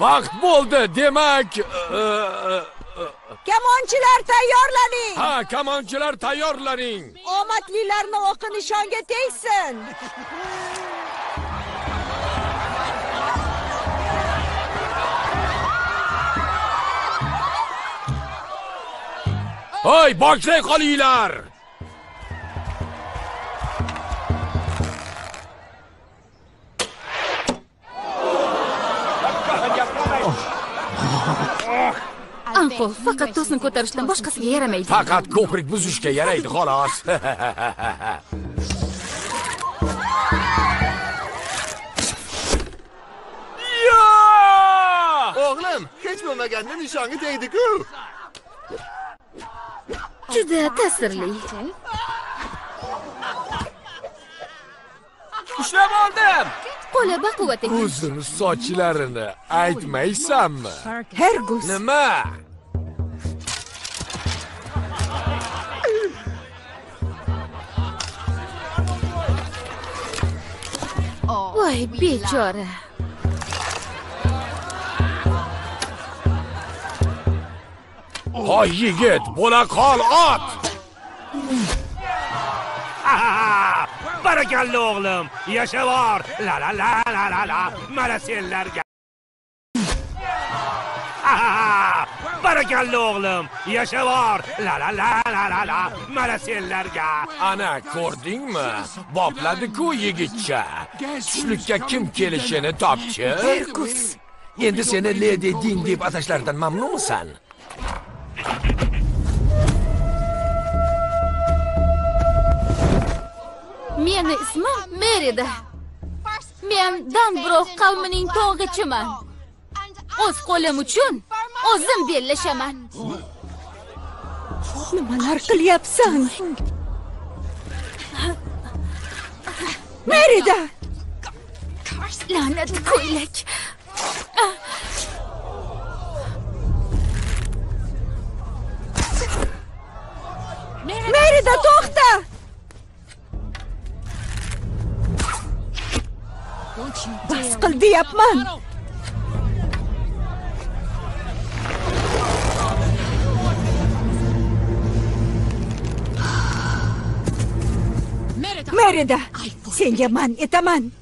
vaqt bo'ldi demak e, e, Kamonchilar tayyorlaning. ha kamonchilar tayyorlaning Omadlilarni o'qi nishonga tegsin. hoy boshlay qolinglar anqo faqat tosni ko'tarishdan boshqasiga yaramaydi. Faqat ko'prik buzishga yaraydi xolos. O'g'lim, hech bo'lmaganda nishonga tegdi-ku. juda ta'sirli Ushlab oldim. qo'li baquvvat ekan uzun sochlarini aytmaysanmi? Hergus. nima? Voy bechora. Hoy yigit bo'la qol ot Barakalla o'g'lim. Yashavor. La la la la la la. Mana senlarga. Barakalla o'g'lim. Yashavor. La la la la la la. Mana senlarga. ana ko'rdingmi bopladi-ku yigitcha tushlikka kim kelishini topchi endi seni ledi din deb atashlaridan mamnunmisan meni ismim merida men danbro qavmining to'ng'ichiman o'z qo'lim uchun o'zim bellashaman Nimalar qilyapsan? Merida! la'nat ko'ylak Merida to'xta! Bas qil deyapman. Merida, senga man etaman.